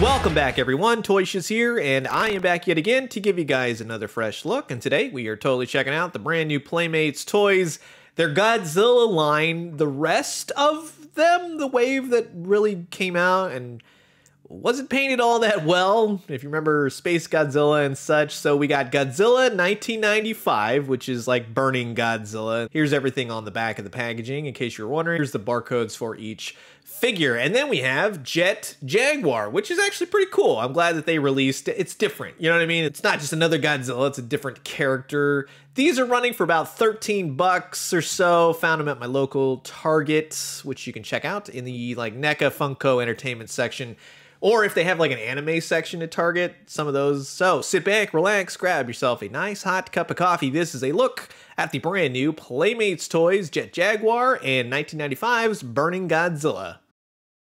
Welcome back, everyone. Toyshiz here, and I am back yet again to give you guys another fresh look. And today we are totally checking out the brand new Playmates toys, their Godzilla line, the rest of them, the wave that really came out and wasn't painted all that well, if you remember Space Godzilla and such. So we got Godzilla 1995, which is like burning Godzilla. Here's everything on the back of the packaging, in case you're wondering. Here's the barcodes for each figure. And then we have Jet Jaguar, which is actually pretty cool. I'm glad that they released it. It's different. You know what I mean? It's not just another Godzilla, it's a different character. These are running for about 13 bucks or so. Found them at my local Target, which you can check out in the like NECA Funko Entertainment section. Or if they have like an anime section at Target, some of those. So sit back, relax, grab yourself a nice hot cup of coffee. This is a look at the brand new Playmates Toys Jet Jaguar and 1995's Burning Godzilla.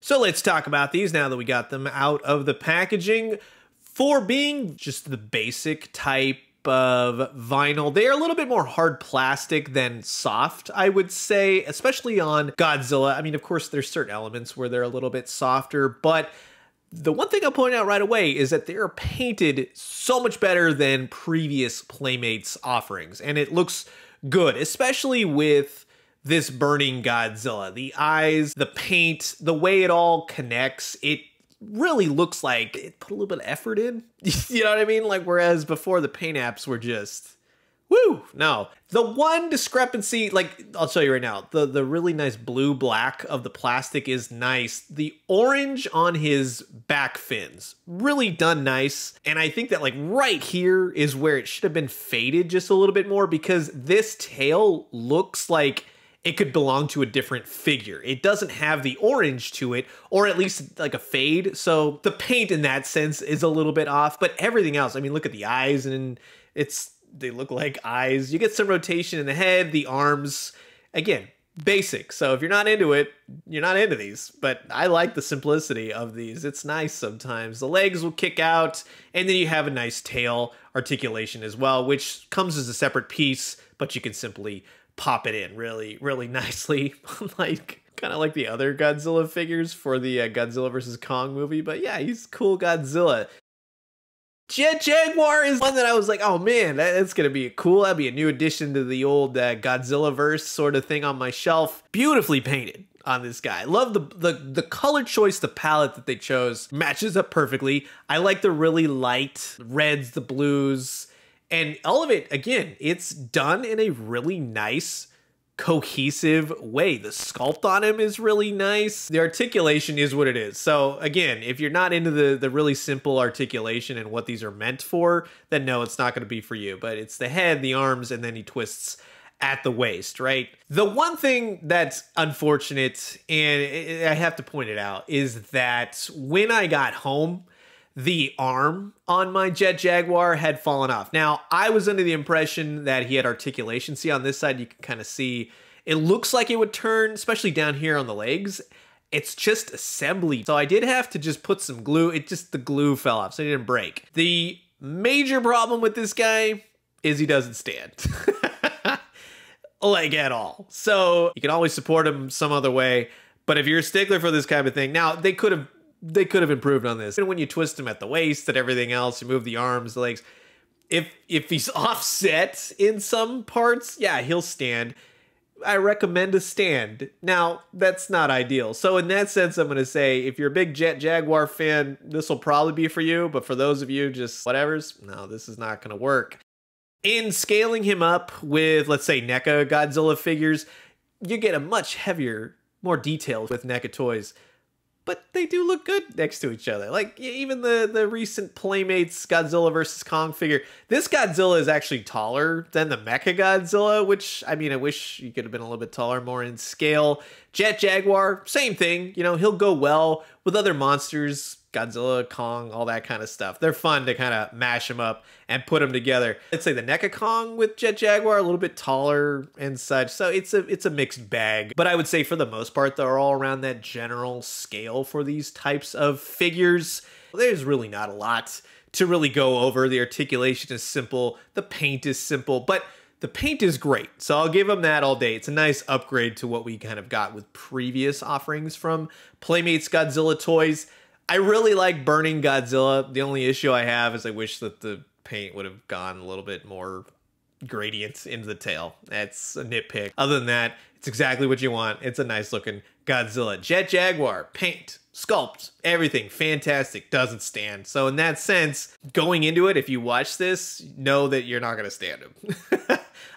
So let's talk about these now that we got them out of the packaging. For being just the basic type of vinyl. They are a little bit more hard plastic than soft, I would say, especially on Godzilla. I mean, of course, there's certain elements where they're a little bit softer, but the one thing I'll point out right away is that they're painted so much better than previous Playmates offerings, and it looks good, especially with this burning Godzilla. The eyes, the paint, the way it all connects, it really looks like it put a little bit of effort in. you know what I mean? Like, whereas before the paint apps were just Woo! No. The one discrepancy, like I'll show you right now, the the really nice blue black of the plastic is nice. The orange on his back fins, really done nice. And I think that like right here is where it should have been faded just a little bit more because this tail looks like it could belong to a different figure. It doesn't have the orange to it, or at least like a fade. So the paint in that sense is a little bit off, but everything else, I mean, look at the eyes and it's they look like eyes. You get some rotation in the head, the arms. Again, basic. So if you're not into it, you're not into these. But I like the simplicity of these. It's nice sometimes. The legs will kick out, and then you have a nice tail articulation as well, which comes as a separate piece, but you can simply pop it in really, really nicely. like kind of like the other Godzilla figures for the uh, Godzilla vs. Kong movie. But yeah, he's cool Godzilla. Jet Jaguar is one that I was like, oh man, that's gonna be cool. That'd be a new addition to the old uh, Godzilla verse sort of thing on my shelf. Beautifully painted on this guy. Love the, the the color choice, the palette that they chose matches up perfectly. I like the really light reds, the blues, and all of it. Again, it's done in a really nice cohesive way. The sculpt on him is really nice. The articulation is what it is. So again, if you're not into the, the really simple articulation and what these are meant for, then no, it's not going to be for you. But it's the head, the arms, and then he twists at the waist, right? The one thing that's unfortunate, and I have to point it out, is that when I got home, the arm on my Jet Jaguar had fallen off. Now, I was under the impression that he had articulation. See, on this side, you can kind of see it looks like it would turn, especially down here on the legs. It's just assembly. So I did have to just put some glue. It just, the glue fell off, so it didn't break. The major problem with this guy is he doesn't stand. like at all. So you can always support him some other way. But if you're a stickler for this kind of thing, now they could have they could have improved on this. And when you twist him at the waist and everything else, you move the arms, the legs. If if he's offset in some parts, yeah, he'll stand. I recommend a stand. Now, that's not ideal. So in that sense, I'm going to say if you're a big Jet Jaguar fan, this will probably be for you, but for those of you just whatever's, no, this is not going to work. In scaling him up with, let's say, NECA Godzilla figures, you get a much heavier, more detailed with NECA toys but they do look good next to each other. Like even the the recent Playmates Godzilla versus Kong figure, this Godzilla is actually taller than the Mecha Godzilla, which I mean, I wish you could have been a little bit taller, more in scale. Jet Jaguar, same thing. You know, he'll go well with other monsters Godzilla, Kong, all that kind of stuff. They're fun to kind of mash them up and put them together. Let's say the NECA Kong with Jet Jaguar, a little bit taller and such. So it's a it's a mixed bag. But I would say for the most part, they're all around that general scale for these types of figures. There's really not a lot to really go over. The articulation is simple, the paint is simple, but the paint is great. So I'll give them that all day. It's a nice upgrade to what we kind of got with previous offerings from Playmates Godzilla toys. I really like burning Godzilla. The only issue I have is I wish that the paint would have gone a little bit more gradient into the tail. That's a nitpick. Other than that, it's exactly what you want. It's a nice looking Godzilla. Jet Jaguar, paint, sculpt, everything fantastic, doesn't stand. So in that sense, going into it, if you watch this, know that you're not going to stand him.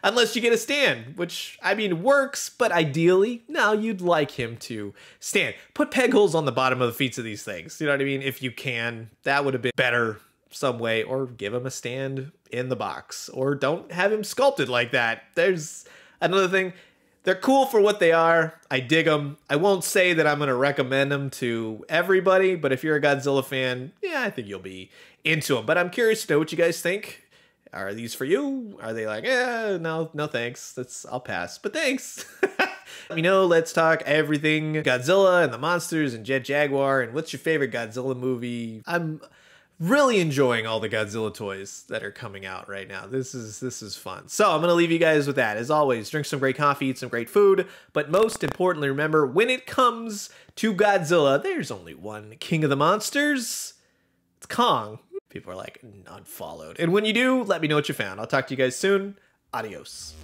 Unless you get a stand, which, I mean, works, but ideally, no, you'd like him to stand. Put peg holes on the bottom of the feet of these things. You know what I mean? If you can, that would have been better some way, or give him a stand in the box, or don't have him sculpted like that. There's another thing. They're cool for what they are. I dig them. I won't say that I'm going to recommend them to everybody, but if you're a Godzilla fan, yeah, I think you'll be into them. But I'm curious to know what you guys think. Are these for you? Are they like, eh, no, no thanks. That's I'll pass. But thanks. you know, let's talk everything Godzilla and the monsters and Jet Jaguar and what's your favorite Godzilla movie? I'm really enjoying all the Godzilla toys that are coming out right now. This is this is fun. So I'm gonna leave you guys with that. As always, drink some great coffee, eat some great food, but most importantly, remember when it comes to Godzilla, there's only one king of the monsters. It's Kong people are like unfollowed. And when you do, let me know what you found. I'll talk to you guys soon. Adios.